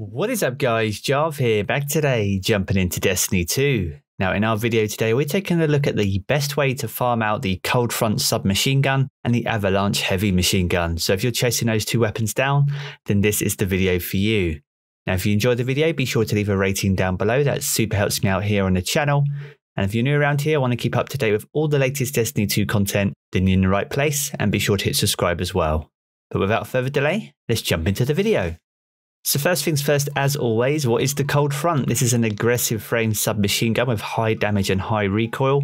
What is up guys, Jarv here, back today, jumping into Destiny 2. Now in our video today, we're taking a look at the best way to farm out the Cold Front submachine gun and the Avalanche heavy machine gun. So if you're chasing those two weapons down, then this is the video for you. Now if you enjoyed the video, be sure to leave a rating down below, that super helps me out here on the channel. And if you're new around here, want to keep up to date with all the latest Destiny 2 content, then you're in the right place, and be sure to hit subscribe as well. But without further delay, let's jump into the video. So first things first, as always, what is the Cold Front? This is an aggressive frame submachine gun with high damage and high recoil.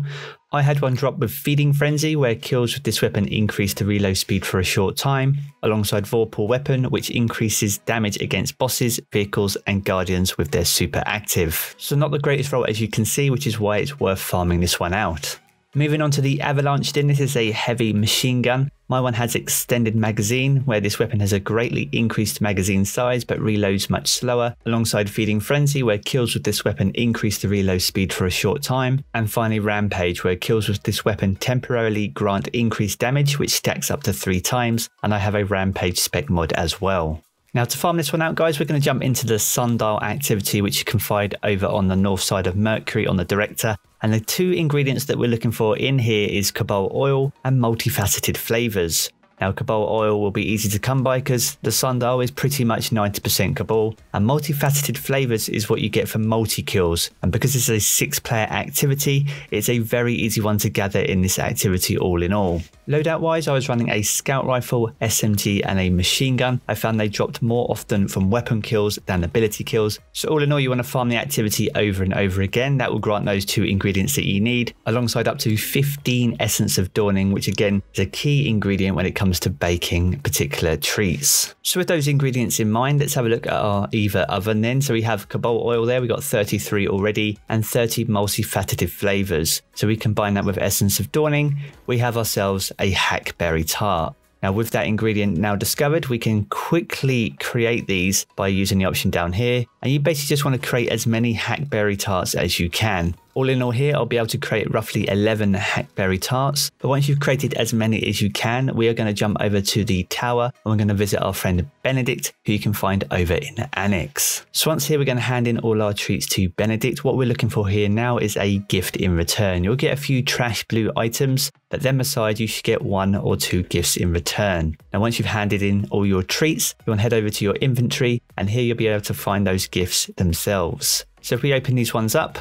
I had one drop with Feeding Frenzy, where kills with this weapon increase the reload speed for a short time, alongside Vorpal Weapon, which increases damage against bosses, vehicles, and guardians with their super active. So not the greatest roll as you can see, which is why it's worth farming this one out. Moving on to the Avalanche Din, this is a heavy machine gun. My one has extended magazine, where this weapon has a greatly increased magazine size but reloads much slower, alongside Feeding Frenzy, where kills with this weapon increase the reload speed for a short time, and finally Rampage, where kills with this weapon temporarily grant increased damage, which stacks up to three times, and I have a Rampage spec mod as well. Now to farm this one out guys, we're going to jump into the sundial activity which you can find over on the north side of Mercury on the director. And the two ingredients that we're looking for in here is Cabal oil and multifaceted flavors. Now, Cabal oil will be easy to come by because the sundial is pretty much 90% Cabal, and multifaceted flavors is what you get from multi kills. And because it's a six player activity, it's a very easy one to gather in this activity all in all. Loadout wise, I was running a scout rifle, SMG, and a machine gun. I found they dropped more often from weapon kills than ability kills. So, all in all, you want to farm the activity over and over again. That will grant those two ingredients that you need, alongside up to 15 Essence of Dawning, which again is a key ingredient when it comes to baking particular treats. So with those ingredients in mind, let's have a look at our EVA oven then. So we have Cabal oil there, we got 33 already, and 30 multifaceted flavors. So we combine that with essence of dawning, we have ourselves a hackberry tart. Now with that ingredient now discovered, we can quickly create these by using the option down here. And you basically just want to create as many hackberry tarts as you can. All in all here, I'll be able to create roughly 11 hackberry tarts. But once you've created as many as you can, we are going to jump over to the tower and we're going to visit our friend Benedict, who you can find over in Annex. So once here, we're going to hand in all our treats to Benedict. What we're looking for here now is a gift in return. You'll get a few trash blue items, but then aside, you should get one or two gifts in return. Now, once you've handed in all your treats, you want to head over to your inventory and here you'll be able to find those gifts themselves. So if we open these ones up,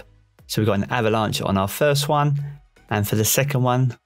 so we've got an avalanche on our first one. And for the second one,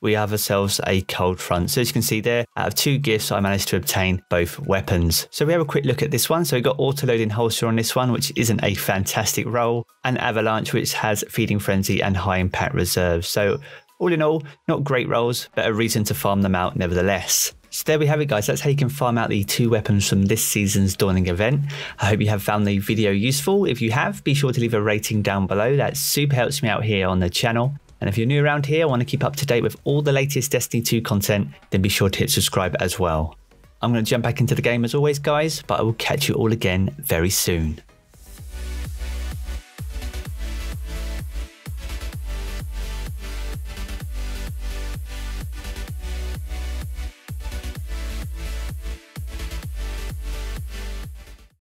we have ourselves a cold front. So as you can see there, out of two gifts, I managed to obtain both weapons. So we have a quick look at this one. So we got auto loading holster on this one, which isn't a fantastic roll, and avalanche, which has feeding frenzy and high impact reserves. So all in all, not great rolls, but a reason to farm them out nevertheless. So there we have it guys, that's how you can farm out the two weapons from this season's Dawning event. I hope you have found the video useful. If you have, be sure to leave a rating down below, that super helps me out here on the channel. And if you're new around here, want to keep up to date with all the latest Destiny 2 content, then be sure to hit subscribe as well. I'm going to jump back into the game as always guys, but I will catch you all again very soon.